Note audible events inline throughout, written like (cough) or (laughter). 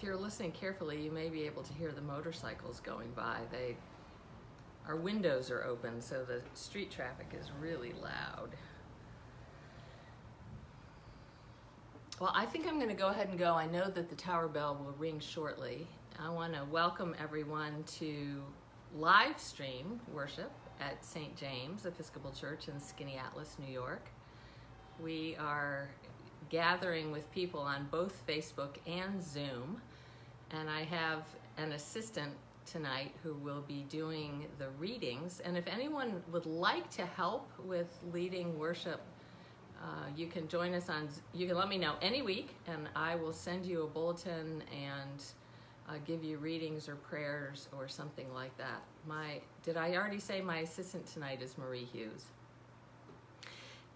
if you're listening carefully, you may be able to hear the motorcycles going by. They, our windows are open, so the street traffic is really loud. Well, I think I'm going to go ahead and go. I know that the tower bell will ring shortly. I want to welcome everyone to live stream worship at St. James Episcopal Church in Skaneateles, New York. We are gathering with people on both Facebook and Zoom, and I have an assistant tonight who will be doing the readings. And if anyone would like to help with leading worship, uh, you can join us on, you can let me know any week, and I will send you a bulletin and uh, give you readings or prayers or something like that. My, did I already say my assistant tonight is Marie Hughes?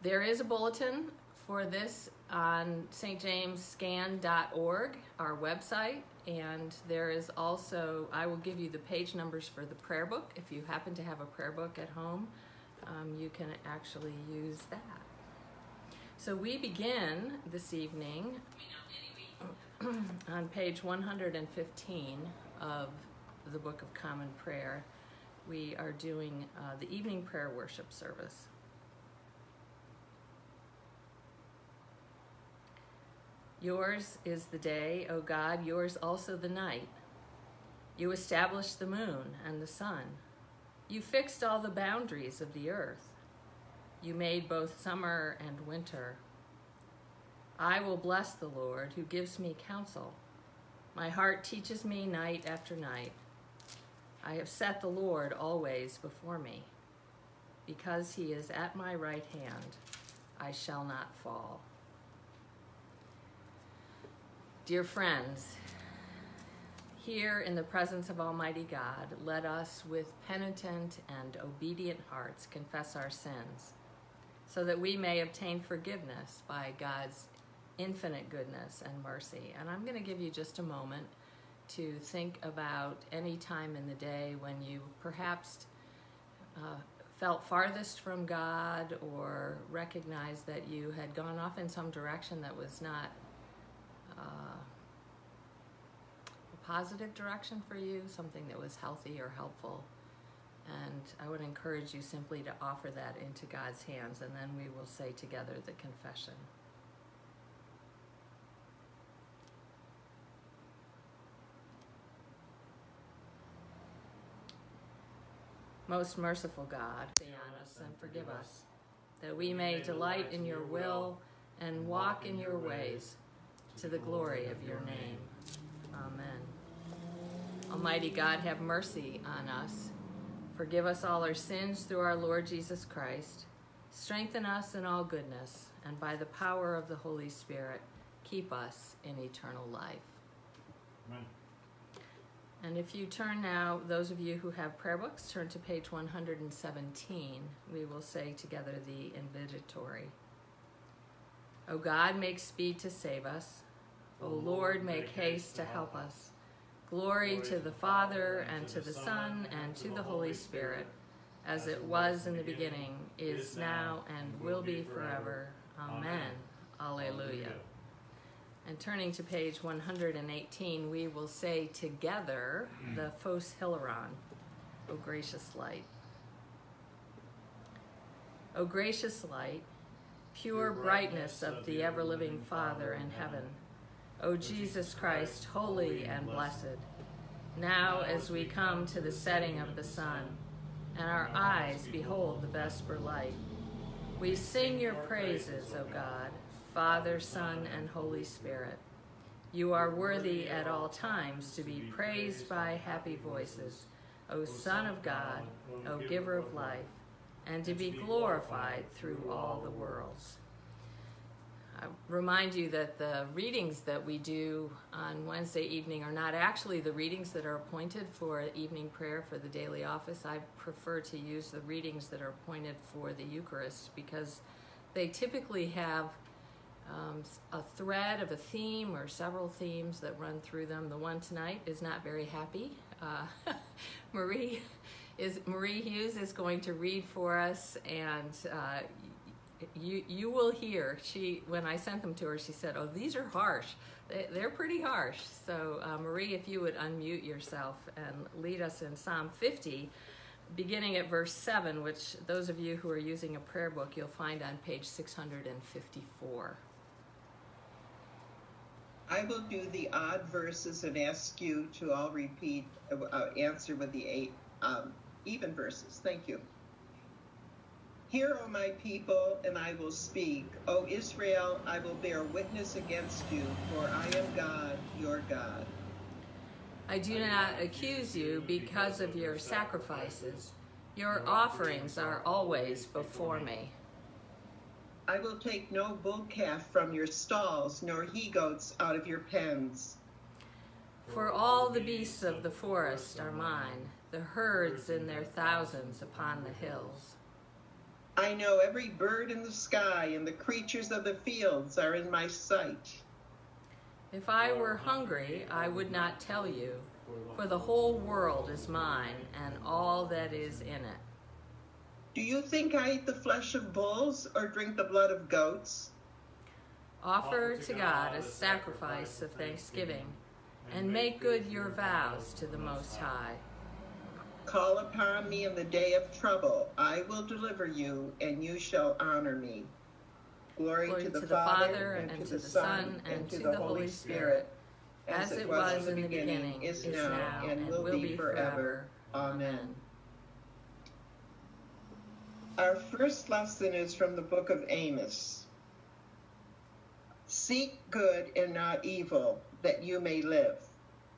There is a bulletin for this on stjamesscan.org, our website, and there is also, I will give you the page numbers for the prayer book. If you happen to have a prayer book at home, um, you can actually use that. So we begin this evening on page 115 of the Book of Common Prayer. We are doing uh, the evening prayer worship service. Yours is the day, O God, yours also the night. You established the moon and the sun. You fixed all the boundaries of the earth. You made both summer and winter. I will bless the Lord who gives me counsel. My heart teaches me night after night. I have set the Lord always before me. Because he is at my right hand, I shall not fall. Dear friends, here in the presence of Almighty God, let us with penitent and obedient hearts confess our sins, so that we may obtain forgiveness by God's infinite goodness and mercy. And I'm going to give you just a moment to think about any time in the day when you perhaps uh, felt farthest from God or recognized that you had gone off in some direction that was not uh, a positive direction for you, something that was healthy or helpful. And I would encourage you simply to offer that into God's hands, and then we will say together the confession. Most merciful God, be on us and forgive us, that we may delight in your will and walk in your ways to the glory of your name. Amen. Almighty God, have mercy on us. Forgive us all our sins through our Lord Jesus Christ. Strengthen us in all goodness, and by the power of the Holy Spirit, keep us in eternal life. Amen. And if you turn now, those of you who have prayer books, turn to page 117. We will say together the invitatory. O God, make speed to save us. O Lord, make haste to help us. Glory to the Father, and to the Son, and to the Holy Spirit, as it was in the beginning, is now, and will be forever. Amen. Alleluia. And turning to page 118, we will say together mm. the Phos Hilaron, O gracious light. O gracious light, pure brightness of the ever living Father in heaven O Jesus Christ, holy and blessed, now as we come to the setting of the sun, and our eyes behold the vesper light, we sing your praises, O God, Father, Son, and Holy Spirit. You are worthy at all times to be praised by happy voices, O Son of God, O Giver of life, and to be glorified through all the worlds. I remind you that the readings that we do on Wednesday evening are not actually the readings that are appointed for evening prayer for the daily office. I prefer to use the readings that are appointed for the Eucharist because they typically have um, a thread of a theme or several themes that run through them. The one tonight is not very happy. Uh, (laughs) Marie is Marie Hughes is going to read for us, and uh, you you will hear. She when I sent them to her, she said, "Oh, these are harsh. They, they're pretty harsh." So, uh, Marie, if you would unmute yourself and lead us in Psalm 50, beginning at verse 7, which those of you who are using a prayer book, you'll find on page 654. I will do the odd verses and ask you to all repeat, uh, answer with the eight um, even verses. Thank you. Hear, O my people, and I will speak. O Israel, I will bear witness against you, for I am God, your God. I do not accuse you because of your sacrifices. Your offerings are always before me. I will take no bull calf from your stalls, nor he goats out of your pens. For all the beasts of the forest are mine, the herds in their thousands upon the hills. I know every bird in the sky, and the creatures of the fields are in my sight. If I were hungry, I would not tell you, for the whole world is mine, and all that is in it. Do you think I eat the flesh of bulls or drink the blood of goats? Offer to God a sacrifice of thanksgiving, and make good your vows to the Most High. Call upon me in the day of trouble. I will deliver you, and you shall honor me. Glory, Glory to, the, to the Father, Father, and, and to the Son, and to the Holy Spirit, as it was in the beginning, is is now, and will be forever. Amen. Our first lesson is from the book of Amos. Seek good and not evil, that you may live.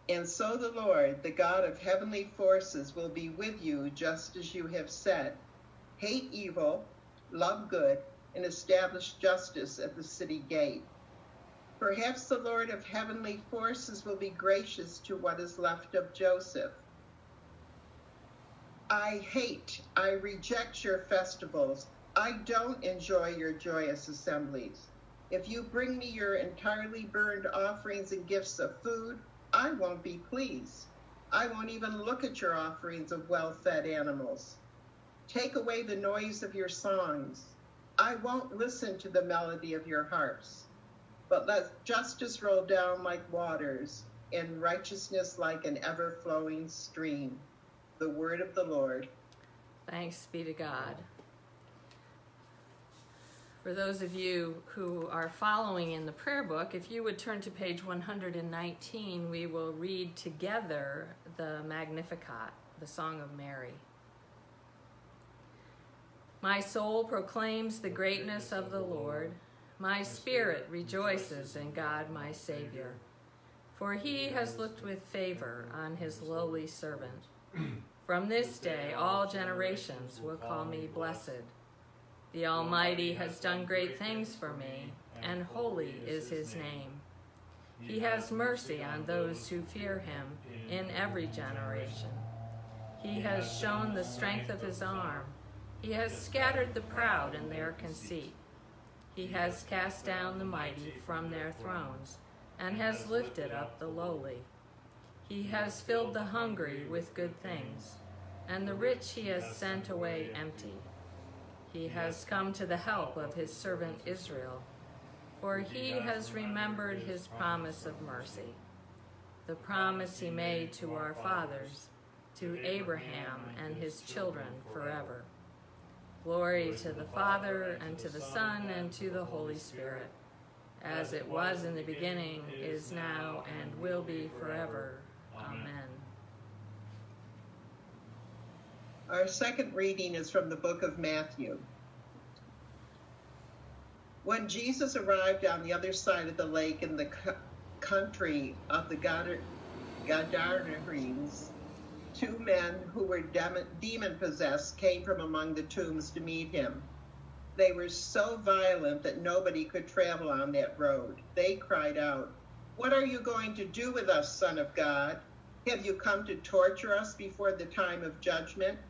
And so the Lord, the God of heavenly forces, will be with you just as you have said. Hate evil, love good, and establish justice at the city gate. Perhaps the Lord of heavenly forces will be gracious to what is left of Joseph. I hate, I reject your festivals. I don't enjoy your joyous assemblies. If you bring me your entirely burned offerings and gifts of food, I won't be pleased. I won't even look at your offerings of well fed animals. Take away the noise of your songs. I won't listen to the melody of your harps. But let justice roll down like waters, and righteousness like an ever flowing stream. The word of the Lord. Thanks be to God. For those of you who are following in the prayer book, if you would turn to page 119, we will read together the Magnificat, the Song of Mary. My soul proclaims the greatness of the Lord. My spirit rejoices in God my Savior, for he has looked with favor on his lowly servant. (clears throat) From this day all generations will call me blessed. The Almighty has done great things for me, and holy is his name. He has mercy on those who fear him in every generation. He has shown the strength of his arm. He has scattered the proud in their conceit. He has cast down the mighty from their thrones, and has lifted up the lowly. He has filled the hungry with good things, and the rich he has sent away empty. He has come to the help of his servant Israel, for he has remembered his promise of mercy, the promise he made to our fathers, to Abraham and his children forever. Glory to the Father, and to the Son, and to the Holy Spirit, as it was in the beginning, is now, and will be forever. Amen. Our second reading is from the book of Matthew. When Jesus arrived on the other side of the lake in the country of the Gadarenes, two men who were demon possessed came from among the tombs to meet him. They were so violent that nobody could travel on that road. They cried out, What are you going to do with us, Son of God? Have you come to torture us before the time of judgment?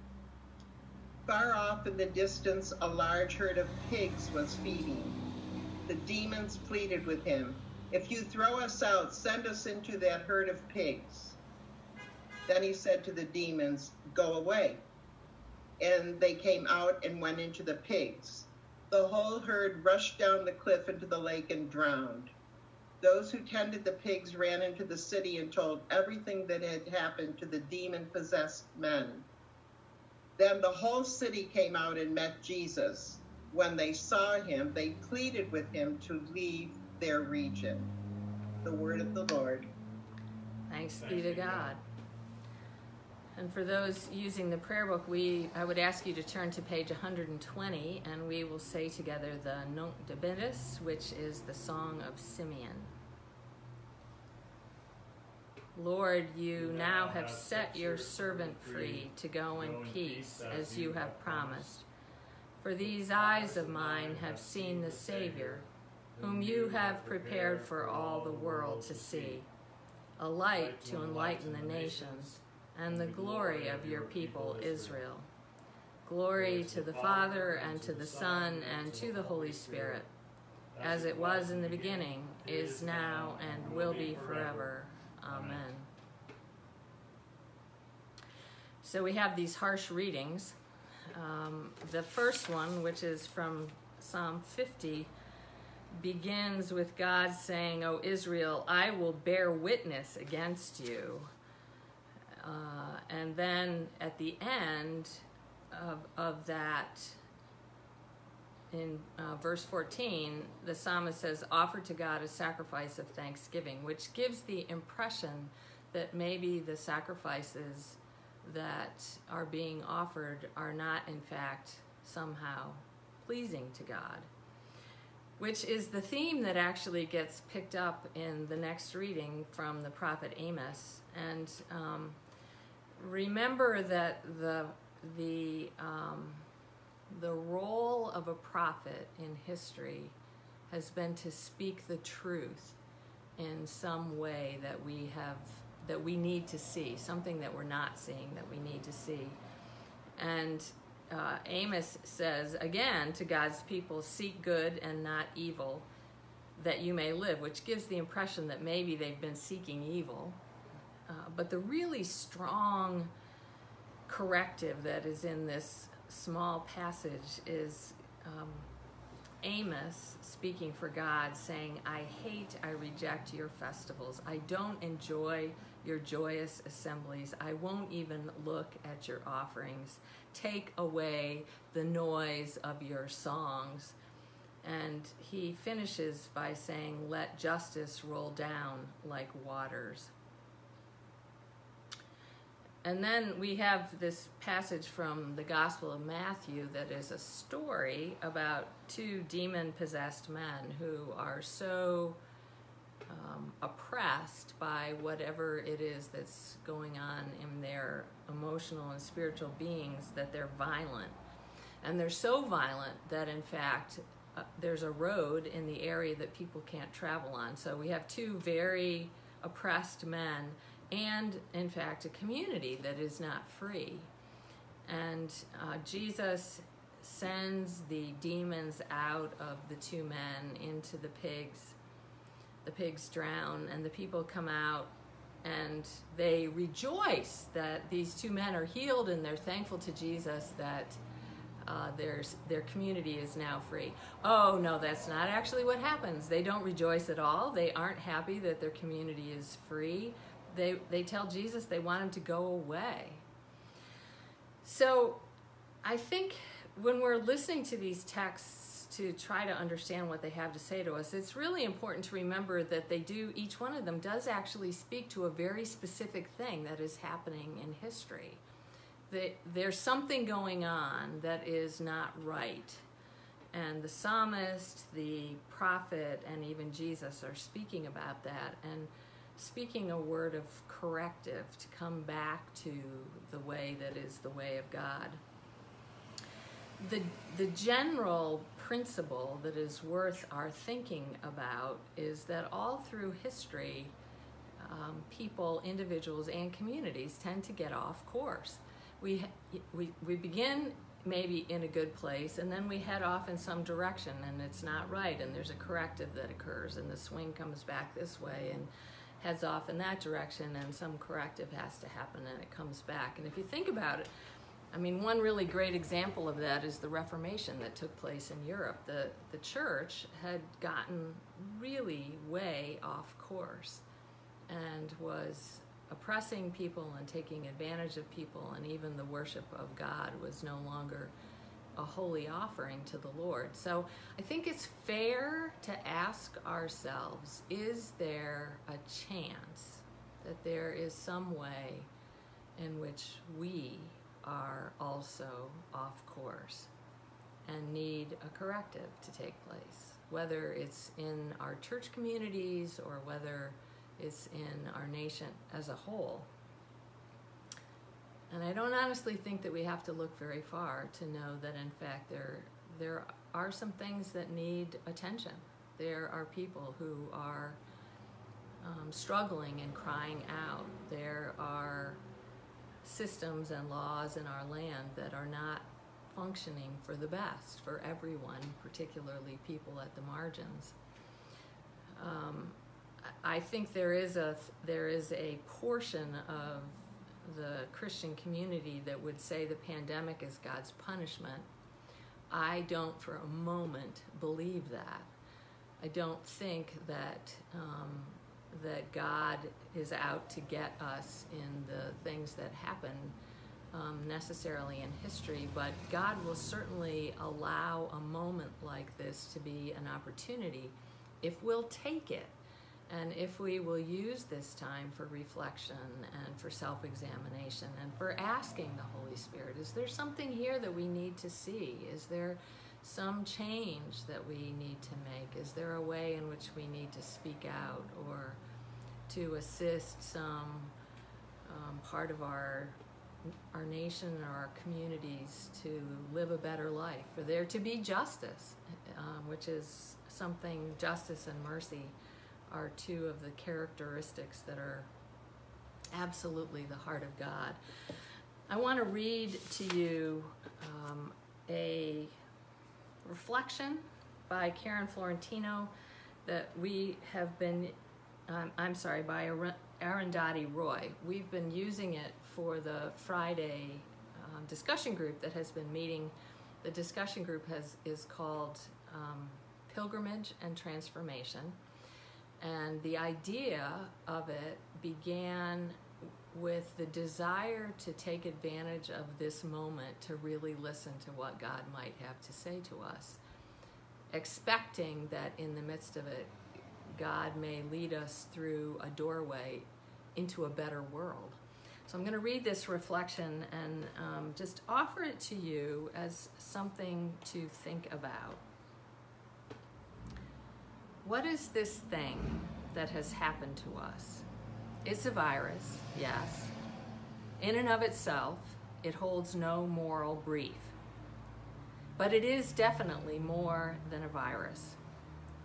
Far off in the distance, a large herd of pigs was feeding. The demons pleaded with him, If you throw us out, send us into that herd of pigs. Then he said to the demons, Go away. And they came out and went into the pigs. The whole herd rushed down the cliff into the lake and drowned. Those who tended the pigs ran into the city and told everything that had happened to the demon possessed men. Then the whole city came out and met Jesus. When they saw him, they pleaded with him to leave their region. The word of the Lord. Thanks be to God. And for those using the prayer book, we I would ask you to turn to page 120 and we will say together the Nunc Dimittis, which is the Song of Simeon. Lord, you now have set your servant free. to go in peace as you have promised. For these eyes of mine have seen the Savior, whom you have prepared for all the world to see, a light to enlighten the nations and the glory of your people Israel. Glory to the Father, and to the Son, and to the Holy Spirit, as it was in the beginning, is now, and will be forever. Amen. So we have these harsh readings. Um, the first one, which is from Psalm 50, begins with God saying, O Israel, I will bear witness against you. Uh, and then at the end of, of that, in uh, verse 14, the psalmist says, Offer to God a sacrifice of thanksgiving, which gives the impression that maybe the sacrifices that are being offered are not, in fact, somehow pleasing to God. Which is the theme that actually gets picked up in the next reading from the prophet Amos. And um, remember that the the um, the role of a prophet in history has been to speak the truth in some way that we have that we need to see something that we're not seeing that we need to see. And uh, amos says again to god's people seek good and not evil that you may live which gives the impression that maybe they've been seeking evil. Uh, but the really strong corrective that is in this small passage is um, Amos speaking for God, saying, I hate, I reject your festivals. I don't enjoy your joyous assemblies. I won't even look at your offerings. Take away the noise of your songs. And he finishes by saying, Let justice roll down like waters. And then we have this passage from the Gospel of Matthew that is a story about two demon possessed men who are so um, oppressed by whatever it is that's going on in their emotional and spiritual beings that they're violent. And they're so violent that, in fact, uh, there's a road in the area that people can't travel on. So we have two very oppressed men and in fact a community that is not free. And uh, Jesus sends the demons out of the two men into the pigs. The pigs drown, and the people come out and they rejoice that these two men are healed, and they're thankful to Jesus that uh, there's, their community is now free. Oh, no, that's not actually what happens. They don't rejoice at all. They aren't happy that their community is free they, they tell Jesus they want him to go away. So I think when we're listening to these texts to try to understand what they have to say to us, it's really important to remember that they do, each one of them does actually speak to a very specific thing that is happening in history. That there's something going on that is not right. And the psalmist, the prophet, and even Jesus are speaking about that. And speaking a word of corrective to come back to the way that is the way of God. The, the general principle that is worth our thinking about is that all through history, um, people, individuals, and communities tend to get off course. We, we, we begin maybe in a good place and then we head off in some direction and it's not right and there's a corrective that occurs and the swing comes back this way and heads off in that direction and some corrective has to happen and it comes back. And if you think about it, I mean, one really great example of that is the Reformation that took place in Europe. The, the church had gotten really way off course and was oppressing people and taking advantage of people, and even the worship of God was no longer a holy offering to the Lord. So I think it's fair to ask ourselves is there a chance that there is some way in which we are also off course and need a corrective to take place, whether it's in our church communities or whether it's in our nation as a whole. And I don't honestly think that we have to look very far to know that in fact there there are some things that need attention. There are people who are um, struggling and crying out. There are systems and laws in our land that are not functioning for the best for everyone, particularly people at the margins. Um, I think there is a there is a portion of the Christian community that would say the pandemic is God's punishment. I don't for a moment believe that. I don't think that um, that God is out to get us in the things that happen um, necessarily in history, but God will certainly allow a moment like this to be an opportunity if we'll take it and if we will use this time for reflection and for self examination and for asking the Holy Spirit, is there something here that we need to see? Is there some change that we need to make? Is there a way in which we need to speak out or to assist some um, part of our our nation or our communities to live a better life, for there to be justice, um, which is something justice and mercy are two of the characteristics that are absolutely the heart of God. I want to read to you um, a reflection by Karen Florentino that we have been, um, I'm sorry, by Arundhati Roy. We've been using it for the Friday um, discussion group that has been meeting. The discussion group has is called um, Pilgrimage and Transformation. And the idea of it began with the desire to take advantage of this moment to really listen to what God might have to say to us, expecting that in the midst of it, God may lead us through a doorway into a better world. So I'm going to read this reflection and um, just offer it to you as something to think about. What is this thing that has happened to us? It's a virus, yes. In and of itself, it holds no moral brief. But it is definitely more than a virus.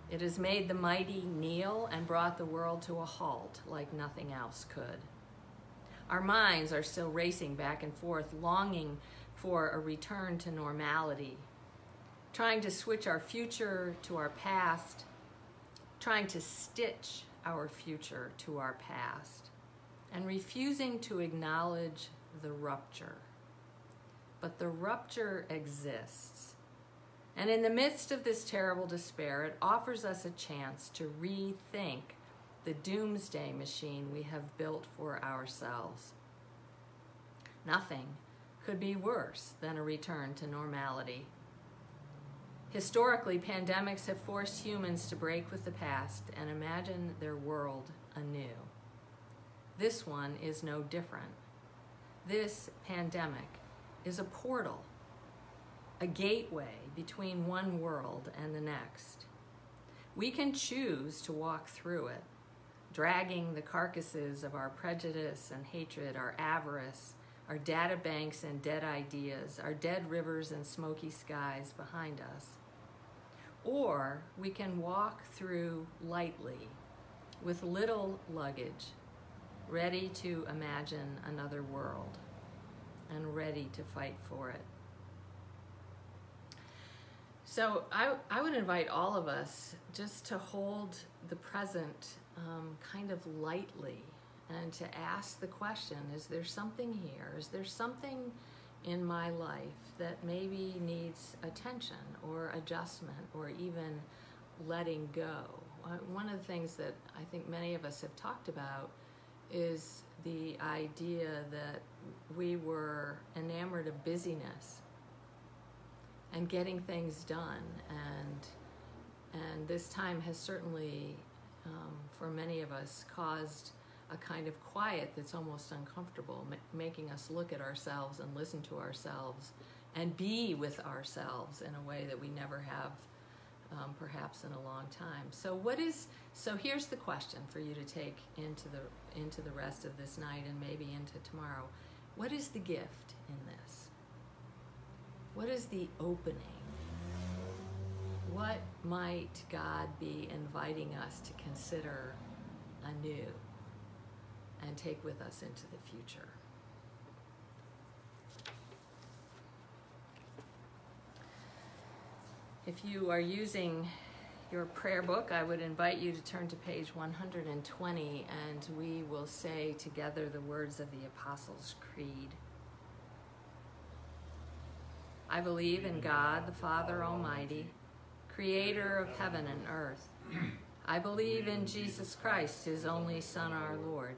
It has made the mighty kneel and brought the world to a halt like nothing else could. Our minds are still racing back and forth, longing for a return to normality, trying to switch our future to our past trying to stitch our future to our past, and refusing to acknowledge the rupture. But the rupture exists. And in the midst of this terrible despair, it offers us a chance to rethink the doomsday machine we have built for ourselves. Nothing could be worse than a return to normality. Historically, pandemics have forced humans to break with the past and imagine their world anew. This one is no different. This pandemic is a portal, a gateway between one world and the next. We can choose to walk through it, dragging the carcasses of our prejudice and hatred, our avarice, our data banks and dead ideas, our dead rivers and smoky skies behind us. Or we can walk through lightly with little luggage, ready to imagine another world and ready to fight for it. So I, I would invite all of us just to hold the present um, kind of lightly and to ask the question is there something here? Is there something in my life that maybe needs attention or adjustment or even letting go. Uh, one of the things that I think many of us have talked about is the idea that we were enamored of busyness and getting things done and and this time has certainly um, for many of us caused a kind of quiet that's almost uncomfortable, ma- making us look at ourselves and listen to ourselves and be with ourselves in a way that we never have um, perhaps in a long time. So what is so here's the question for you to take into the into the rest of this night and maybe into tomorrow. What is the gift in this? What is the opening? What might God be inviting us to consider anew and take with us into the future? If you are using your prayer book, I would invite you to turn to page 120 and we will say together the words of the Apostles' Creed. I believe in God, the Father Almighty, creator of heaven and earth. I believe in Jesus Christ, his only Son, our Lord.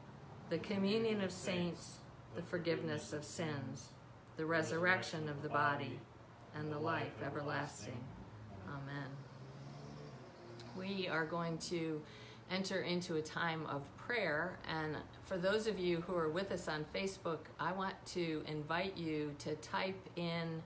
the communion of saints, the forgiveness of sins, the resurrection of the body, and the life everlasting. Amen. We are going to enter into a time of prayer. And for those of you who are with us on Facebook, I want to invite you to type in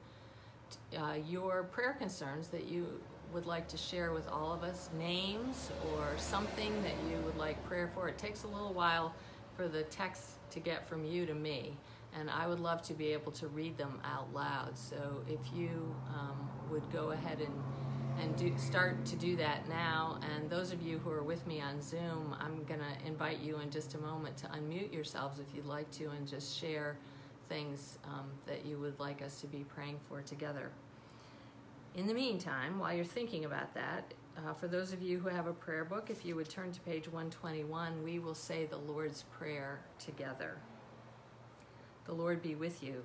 uh, your prayer concerns that you would like to share with all of us, names or something that you would like prayer for. It takes a little while for the text to get from you to me, and I would love to be able to read them out loud. So if you um, would go ahead and and do, start to do that now. And those of you who are with me on Zoom, I'm going to invite you in just a moment to unmute yourselves if you'd like to and just share things um, that you would like us to be praying for together. In the meantime, while you're thinking about that, uh, for those of you who have a prayer book, if you would turn to page 121, we will say the Lord's Prayer together. The Lord be with you.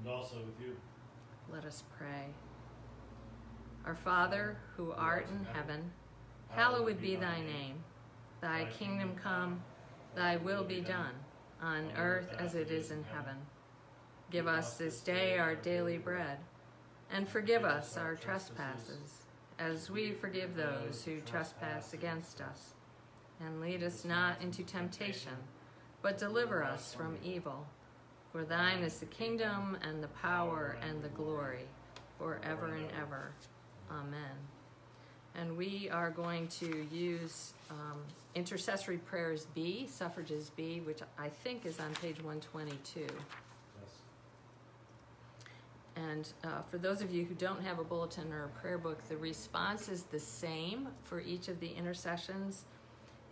And also with you. Let us pray. Our Father, who art in heaven, hallowed be thy name. Thy kingdom come, thy will be done, on earth as it is in heaven. Give us this day our daily bread, and forgive us our trespasses, as we forgive those who trespass against us. And lead us not into temptation, but deliver us from evil. For thine is the kingdom, and the power, and the glory, forever and ever. Amen. And we are going to use um, Intercessory Prayers B, Suffrages B, which I think is on page 122. And uh, for those of you who don't have a bulletin or a prayer book, the response is the same for each of the intercessions.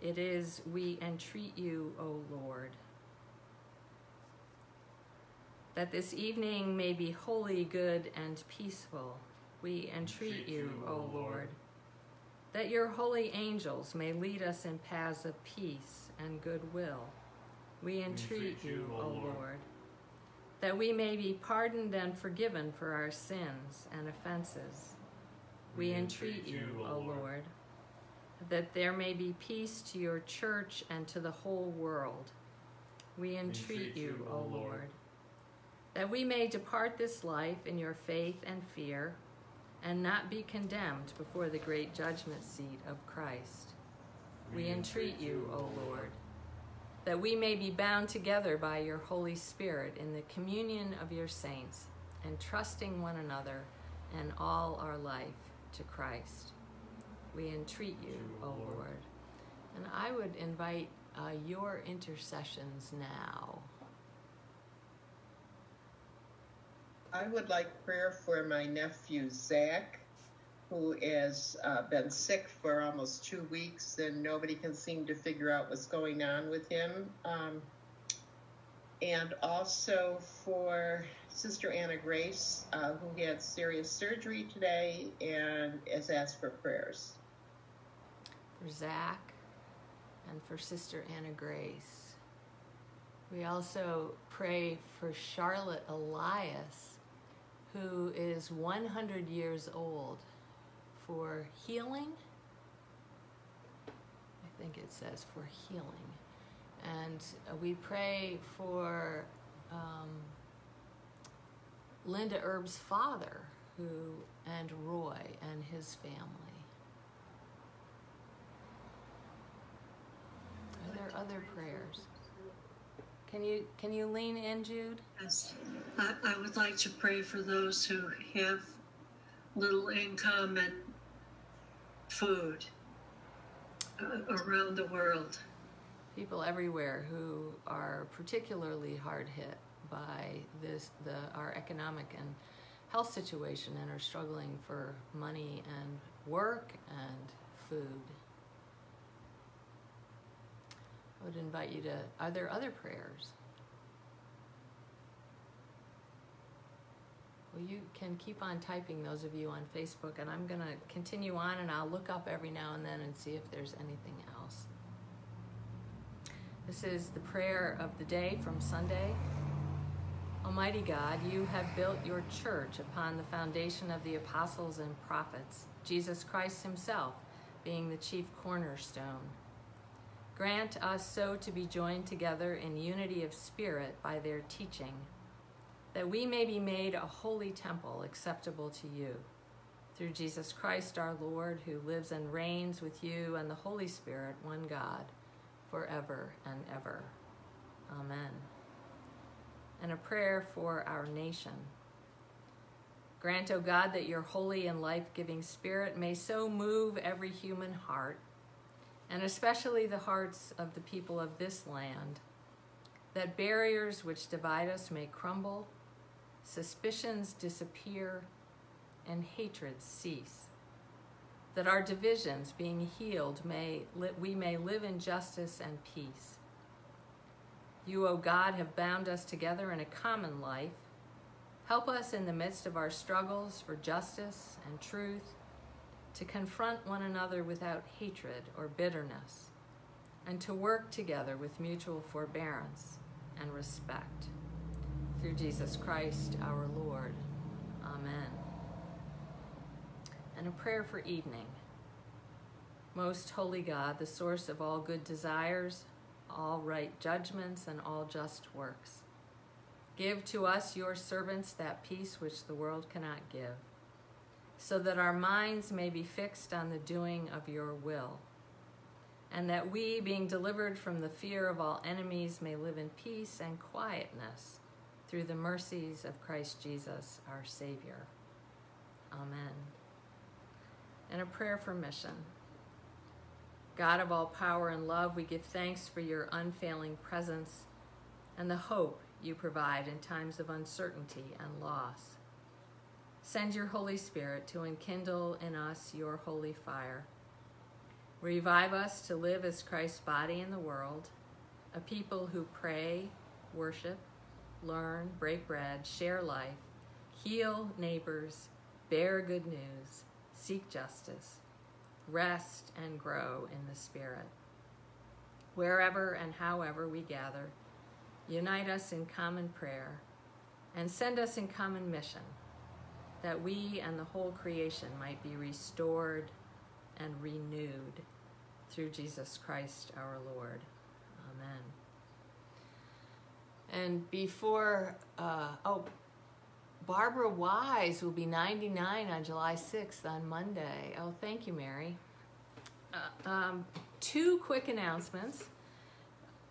It is, We entreat you, O Lord. That this evening may be holy, good, and peaceful. We entreat you, O Lord. That your holy angels may lead us in paths of peace and goodwill. We entreat you, O Lord. That we may be pardoned and forgiven for our sins and offenses. We entreat you, O Lord. That there may be peace to your church and to the whole world. We entreat you, O Lord. That we may depart this life in your faith and fear and not be condemned before the great judgment seat of Christ. We entreat you, O Lord, that we may be bound together by your Holy Spirit in the communion of your saints, entrusting one another and all our life to Christ. We entreat you, O Lord. And I would invite uh, your intercessions now. I would like prayer for my nephew Zach, who has uh, been sick for almost two weeks and nobody can seem to figure out what's going on with him. Um, and also for Sister Anna Grace, uh, who had serious surgery today and has asked for prayers. For Zach and for Sister Anna Grace. We also pray for Charlotte Elias, who is 100 years old, for healing. I think it says for healing. And uh, we pray for um, Linda Erb's father, who and Roy and his family. Are there other prayers? Can you can you lean in, Jude? Yes, I, I would like to pray for those who have little income and food uh, around the world. People everywhere who are particularly hard hit by this the our economic and health situation and are struggling for money and work and food. I would invite you to are there other prayers? You can keep on typing those of you on Facebook, and I'm going to continue on and I'll look up every now and then and see if there's anything else. This is the prayer of the day from Sunday. Almighty God, you have built your church upon the foundation of the apostles and prophets, Jesus Christ Himself being the chief cornerstone. Grant us so to be joined together in unity of spirit by their teaching, that we may be made a holy temple acceptable to you. Through Jesus Christ our Lord, who lives and reigns with you and the Holy Spirit, one God, forever and ever. Amen. And a prayer for our nation. Grant, O God, that your holy and life giving spirit may so move every human heart and especially the hearts of the people of this land, that barriers which divide us may crumble, suspicions disappear, and hatreds cease. That our divisions being healed, may we may live in justice and peace. You, O God, have bound us together in a common life. Help us in the midst of our struggles for justice and truth to confront one another without hatred or bitterness, and to work together with mutual forbearance and respect. Through Jesus Christ our Lord. Amen. And a prayer for evening. Most holy God, the source of all good desires, all right judgments, and all just works. Give to us, your servants, that peace which the world cannot give so that our minds may be fixed on the doing of your will, and that we, being delivered from the fear of all enemies, may live in peace and quietness through the mercies of Christ Jesus, our Savior. Amen. And a prayer for mission. God of all power and love, we give thanks for your unfailing presence and the hope you provide in times of uncertainty and loss. Send your Holy Spirit to enkindle in us your holy fire. Revive us to live as Christ's body in the world, a people who pray, worship, learn, break bread, share life, heal neighbors, bear good news, seek justice, rest and grow in the Spirit. Wherever and however we gather, unite us in common prayer and send us in common mission that we and the whole creation might be restored and renewed through Jesus Christ our Lord. Amen. And before, uh, oh, Barbara Wise will be 99 on July 6th on Monday. Oh, thank you, Mary. Uh, um, two quick announcements.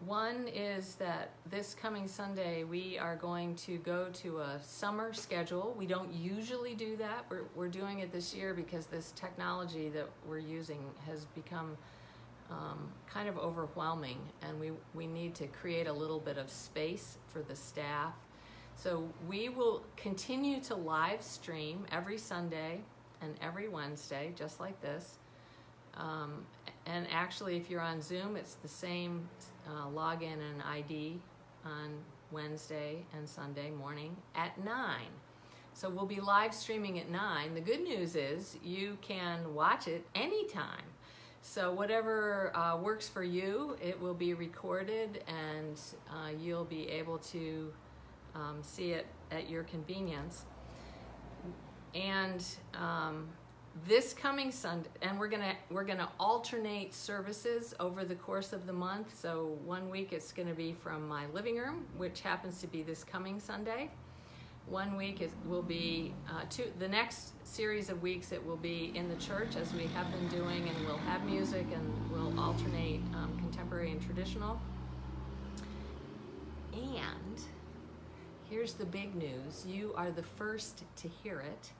One is that this coming Sunday we are going to go to a summer schedule. We don't usually do that. We're, we're doing it this year because this technology that we're using has become um, kind of overwhelming and we, we need to create a little bit of space for the staff. So we will continue to live stream every Sunday and every Wednesday, just like this. Um, and actually, if you're on Zoom, it's the same uh, login and ID on Wednesday and Sunday morning at 9. So we'll be live streaming at 9. The good news is you can watch it anytime. So, whatever uh, works for you, it will be recorded and uh, you'll be able to um, see it at your convenience. And um, this coming Sunday, and we're gonna we're gonna alternate services over the course of the month. So one week it's gonna be from my living room, which happens to be this coming Sunday. One week it will be uh, two. The next series of weeks it will be in the church as we have been doing, and we'll have music and we'll alternate um, contemporary and traditional. And here's the big news: you are the first to hear it.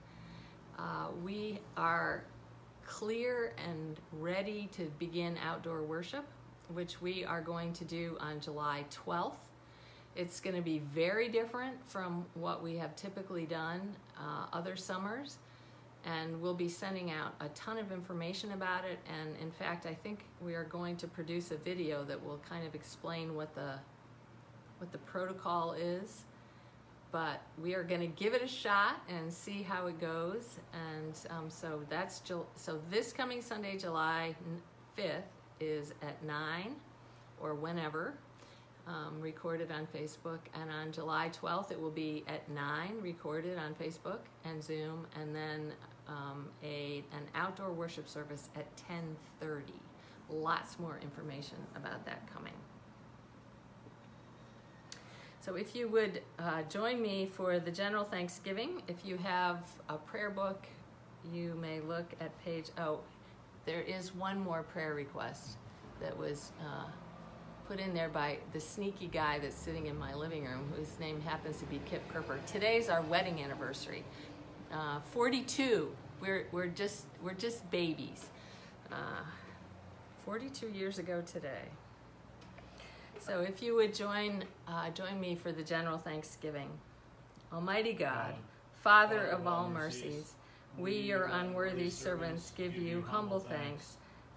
Uh, we are clear and ready to begin outdoor worship, which we are going to do on July 12th. It's going to be very different from what we have typically done uh, other summers, and we'll be sending out a ton of information about it. And in fact, I think we are going to produce a video that will kind of explain what the what the protocol is but we are going to give it a shot and see how it goes. And um, so that's so this coming Sunday, July fifth, is at nine or whenever. Um, recorded on Facebook, and on July 12th it will be at nine, recorded on Facebook and Zoom, and then um, a an outdoor worship service at 10:30. Lots more information about that coming. So if you would uh, join me for the general Thanksgiving, if you have a prayer book, you may look at page, oh, there is one more prayer request that was uh, put in there by the sneaky guy that's sitting in my living room, whose name happens to be Kip Kerper. Today's our wedding anniversary. Uh, 42. We're, we're, just, we're just babies. Uh, 42 years ago today. So if you would join, uh, join me for the general thanksgiving. Almighty God, Father of all mercies, we, your unworthy servants, give you humble thanks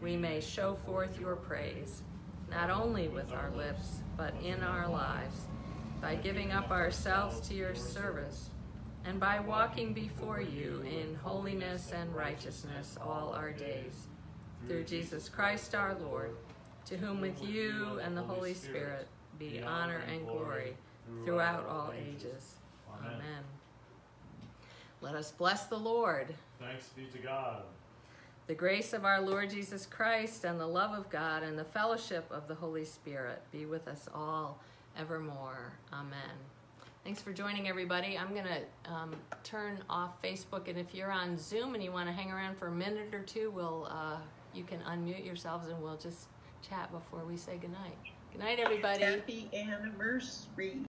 we may show forth your praise, not only with our lips, but in our lives, by giving up ourselves to your service, and by walking before you in holiness and righteousness all our days. Through Jesus Christ our Lord, to whom with you and the Holy Spirit be honor and glory throughout all ages. Amen. Let us bless the Lord. Thanks be to God. The grace of our Lord Jesus Christ and the love of God and the fellowship of the Holy Spirit be with us all evermore. Amen. Thanks for joining, everybody. I'm going to um, turn off Facebook, and if you're on Zoom and you want to hang around for a minute or two, we'll uh, you can unmute yourselves and we'll just chat before we say goodnight. Good night, everybody. Happy anniversary.